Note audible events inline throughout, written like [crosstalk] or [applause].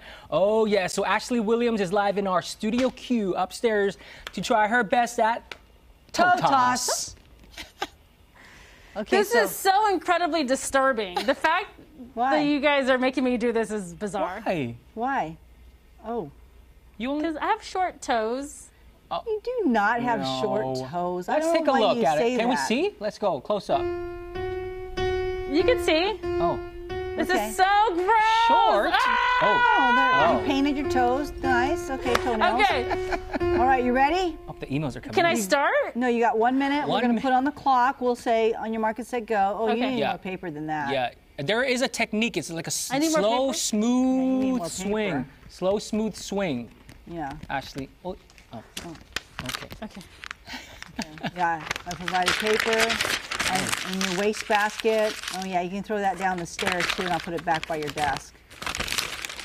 [laughs] oh, yeah. So Ashley Williams is live in our Studio Q upstairs to try her best at toe, Toe toss. [laughs] okay, This so is so incredibly disturbing. The fact Why? that you guys are making me do this is bizarre. Hey, why? Oh, you only. Because I have short toes. Oh. you do not have No. short toes. Let's don't take a look at it. Can we see? Let's go close up. You can see. Oh, This Okay. is so gross. short. Ah! Oh, there, Oh. you painted your toes. Nice. Okay, toenails. Okay, [laughs] All right, you ready? oh, the emails are coming. can I start? No, you got one minute. One We're gonna mi- put on the clock. We'll say on your mark and set go. Oh, you need Yeah. more paper than that. Yeah, there is a technique. It's like a s- I need more slow, paper? Yeah, you need smooth swing. Slow, smooth swing. Yeah. Ashley. Oh, oh. okay. Okay. [laughs] Yeah. I provided paper and, and your waste basket. Oh yeah, you can throw that down the stairs too, and I'll put it back by your desk.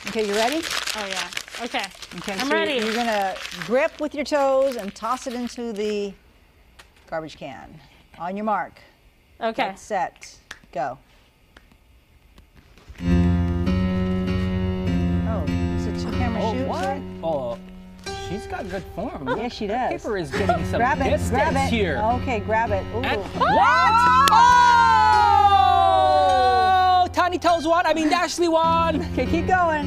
Okay, you ready? Oh yeah. Okay. Okay, I'm so ready. You're gonna grip with your toes and toss it into the garbage can. On your mark. Okay. Get set. Go. Oh, is it two camera Oh, shoot? what? Sorry. Oh, she's got good form. Yes, she does. Paper is getting some Grab it, distance grab it. here. Okay, grab it. Ooh. And- what? Oh! Tiny Toes won. I mean, Ashley won. Okay, keep going.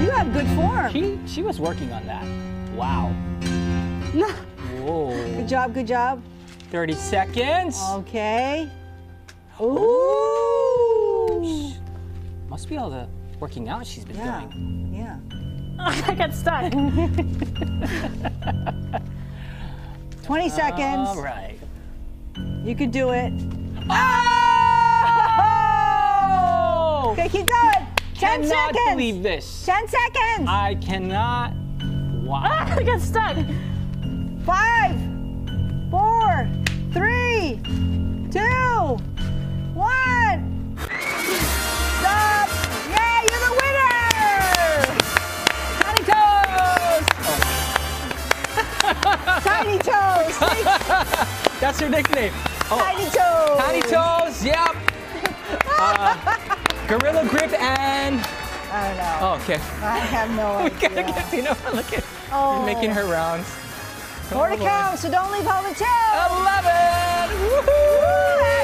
you have good form. She she was working on that. Wow. Whoa. Good job, good job. 30 seconds. Okay. Ooh. Must be all the working out she's been Yeah, doing. yeah. [laughs] I got stuck. [laughs] 20 seconds. All right. You can do it. Oh! Okay, keep going. 10 seconds. Cannot seconds. believe this. 10 seconds. I cannot. Wow. [laughs] I got stuck. Five, four, three, That's her nickname. Oh, Tiny toes! Tiny Toes, yep. [laughs] Uh, Gorilla Grip and. I don't know. Oh, okay. I have no [laughs] idea. We gotta get to know. Look at Oh. making her rounds. More to come, so don't leave home until. 11! Woohoo!